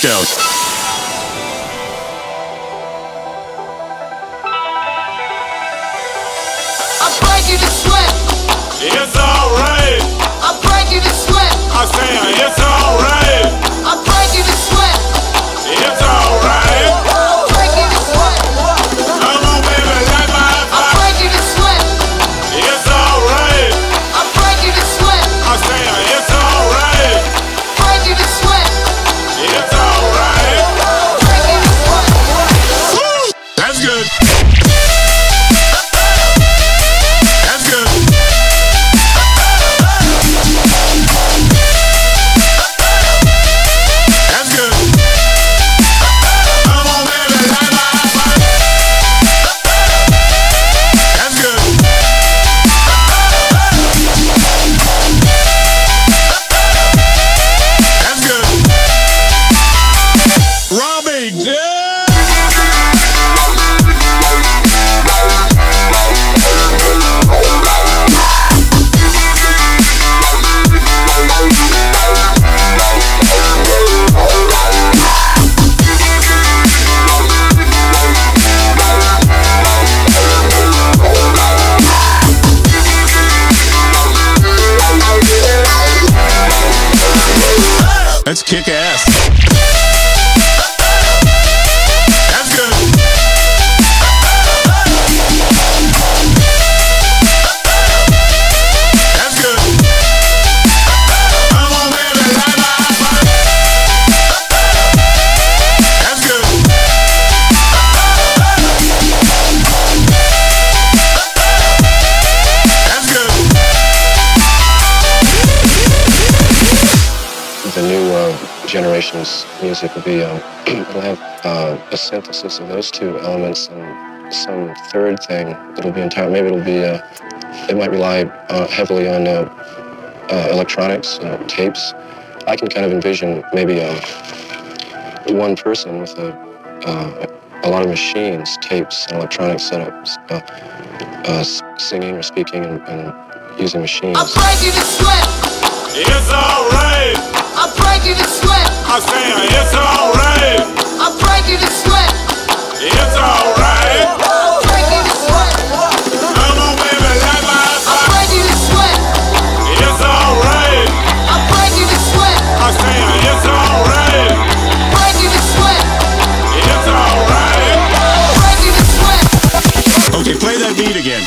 breakdown. I'm breaking the sweat. It's alright. I'm breaking the sweat. I say it's alright. Let's kick ass. Generation's music will be um, it'll have uh, a synthesis of those two elements and some third thing that'll be entire maybe it'll be uh, it might rely uh, heavily on uh, uh, electronics uh, tapes i can kind of envision maybe uh, one person with a, uh, a lot of machines tapes and electronic setups uh, uh, singing or speaking and, and using machines I'm breaking the sweat. It's alright. I'm breaking the sweat. I say it's alright. I'm breaking the sweat. It's alright. I'm breaking the sweat. Come on, baby, light my I'm fire. breaking the sweat. It's alright. I'm breaking the sweat. I say it's alright. Breaking the sweat. It's alright. Breaking the sweat. Okay, play that beat again.